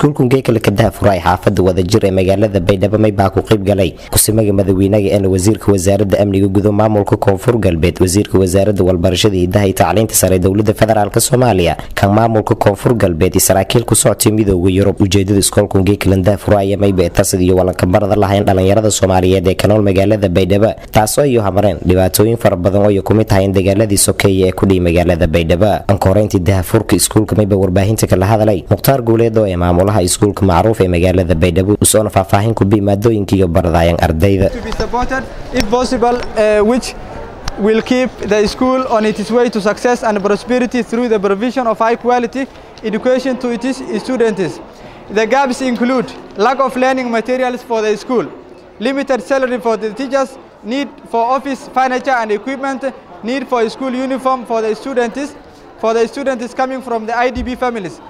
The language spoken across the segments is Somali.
iskuulkan geekale ka dahafuray xaafada wadajir ee magaalada baydhabo maybaa ku qayb galay. Kusimaga madaxweynaga eena wasiirka wasaaradda amniga gudo maamulka koonfur galbeed wasiirka wasaaradda walbarashada hidaha iyo tacliinta sare dowladda federaalk soomaaliya kan maamulka koonfur galbeed iyo saraakiil ku socotay midooda yurub. Ujeedada iskoolkan geekalan dahafuraya mayba etasad iyo walankabarada lahayn dhalinyarada soomaaliyeed ee kanool magaalada baydhabo taasoo iyo hamareen dhibaatooyin fara badan oo ay kumid tahayn dagaaladii sokeeye ee kudhihi magaalada baydhabo ankoreyntii dahafurka iskuulka mayba warbaahinta kala hadalay mukhtaar guuleed oo ee maamulaha iskuulka macruuf ee magaalada baydhabo usoona faahfaahin ku bi maadooyinka iyo bardaayan ardayda uh, will keep the school on its way to success and prosperity through the provision of high quality education to its students. The gaps include lack of learning materials for the school, limited salary for the teachers, need for office furniture and equipment, need for school uniform for the students, for the students coming from the IDB families.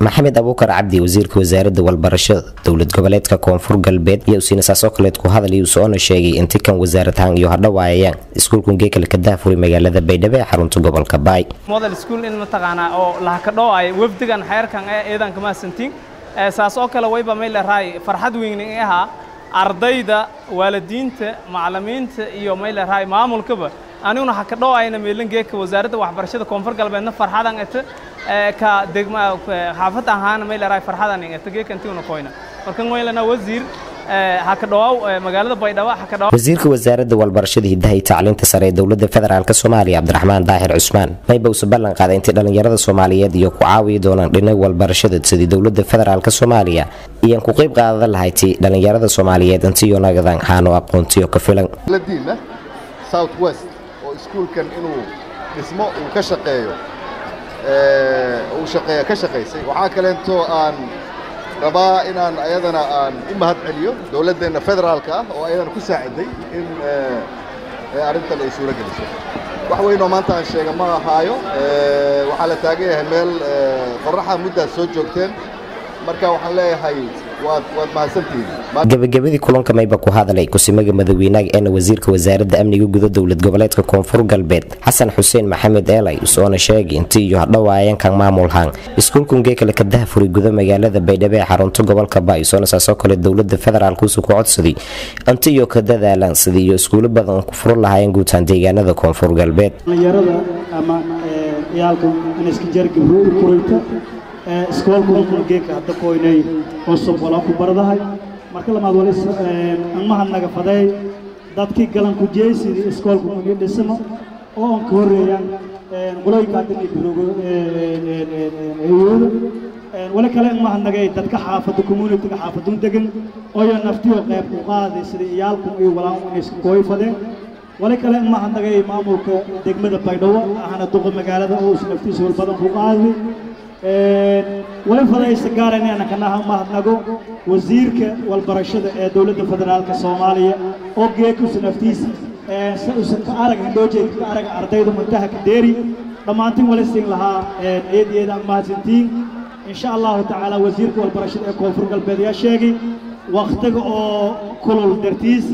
Maxamed abuukar cabdi wasiirka wasaaradda walbarashada dowlad goboleedka koonfur galbeed iyo usiina saasoo kaleed ku hadalay usoona sheegay inti kan wasaaradahaan iyo hadhawaayayaan iskuulkan geekale ka dahafuray magaalada baydhabo ee xarunta gobolka baay. Model school in mataqaanaa oo lahakadhoo ay wafdigan xeerkan ee ciidanka maasantiin saas kale wayba may leerahay farxad weyn ee ahaa ardayda waalidiinta macallimiinta iyo may leerahay maamulkaba aniguna hakadhoo ayna meelin geeka wasaaradda waxbarashada koonfur galbeedna farxadan eta ka degma xaafad ahaan may leerahay farxadan eta geeka intiuna koyna markan waylana wasiir wasiirka wasaaradda walbarashada hidaha iyo tacliinta sare ee dowladda federaalk soomaaliya cabdiraxmaan daahir cusmaan mayba usa ballan qaaday intay dhalinyarada soomaaliyeed iyo ku caawiyi doonaan dhinaca walbarashada sidii dowladda federaalk soomaaliya. Iyaan ku qayb qaadada lahayti dhalinyarada soomaaliyeed intiyo nagadan haano aqoontiyo ka filan iskuulkan inuu dhismo uu ka shaqeeyo. Uu shaqeeya ka shaqaysay waxaa kaleentoo aan rabaa inaan ayadana aan u mahad celiyo dowladdeenna federaalka ah oo ayadana ku saaciday in arrintan ay suuro geliso wax weyn oo maanta aan sheega ma ahaayo. Waxaa la taagan yahay meel qorraxa muddaad soo joogteen marka waxaan leeyahay waad kulanka mayba ku hadalay kusimaga madaxweynaga eena wasiirka wasaaradda amniga guda dowlad goboleedka koonfur galbeed xasan xuseen maxamed eelay usoona sheegay intii iyo hadhawaayan kan maamulhaan iskuulkan geekale ka dahafuray guda magaalada baydhabo ee xarunta gobolka baay usoona saasoo kale dowladda federaalkuusu ku codsaday. Inti iyo ka dadaalaan sidii iyo iskuulo badan ku furan lahaayeen guutaan deegaanada koonfur galbeed dhalinyarada ama ciyaalka inaskajargibro u kurayta iskoolku geeka hadda koynay cusub walaa ku baradahay marka lamaad wali anmahadnaga faday dadkii galanku jeesidii iskoolku magi dhismo oo aan ka horreeyaan qolooyinka hadda ibirogo awooda wali kale anmahadnagay dadka xaafadda communityga xaafadun degan ooyo naftiyo qayb ku qaaday sidii iyaalku iyo walaan inayska kooy fadeen wali kale anmahadnagay maamulka degmada baydhabo ahana duqa magaalada oo is naftiisa wal badan ku qaaday wali fadaysa gaarayna kanaha mahadnago wasiirka walbarashada ee dowladda federaalka soomaaliya oo geekusa naftiisa arag hindhoojeed ka arag ardayda muntaha ka deeri dhammaantiin wali siin lahaa eed aan mahadsantiin. Insha allahu tacaala wasiirka walbarashada ee koonfur galbeed ayaa sheegay waktiga oo kulul dartiis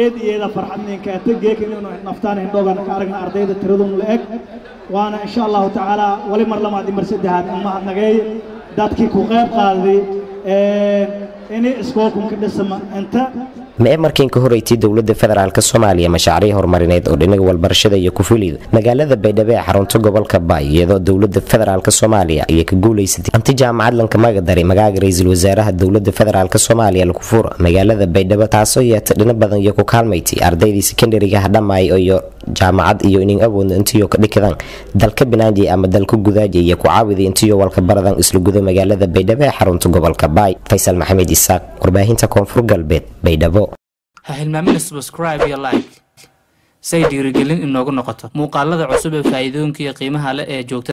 eed iyada farxad ninkaata geeka inaynu naftaan hindhoogan ka aragna ardayda tiradun la eg. Waana insha allahu tacaala wali mar lamaad iyo mar saddexaad mahadnageey dadkii ku qayb qaaday inay iskoolkun ka dhisama inta mee markiin ka horreysay dowladda federaalk soomaaliya mashaariic horumarineed oo dhinaga walbarashada iyo kufulida magaalada baydhabo ee xarunta gobolka baay iyadoo dowladda federaalk soomaaliya ayay ka guulaysatay anti jaamacad lanka magadaray magaaga ra'iisul wasaaraha dowladda federaalk soomaaliya lakufura magaalada baydhabo taasoo yeeta dhino badan iyo ku kaalmaytay ardaydii sekondarigaha dhammaay iyo jaamacad iyo inin awoodna intiyo ka dhikadaan dalka binaanji ama dalka gudaaji iyo ku caawiday intiyo walka baradan isla gudo magaalada baydhabo ee xarunta gobolka baay. Faysal maxamed isaaq warbaahinta koonfur galbeed baydhabo ha hilmaamina subscribe iyo like. Say dhiirigelin inoogu noqoto. Muuqaalada cusub ee faa'iidooyinka iyo qiimaha leh ee joogta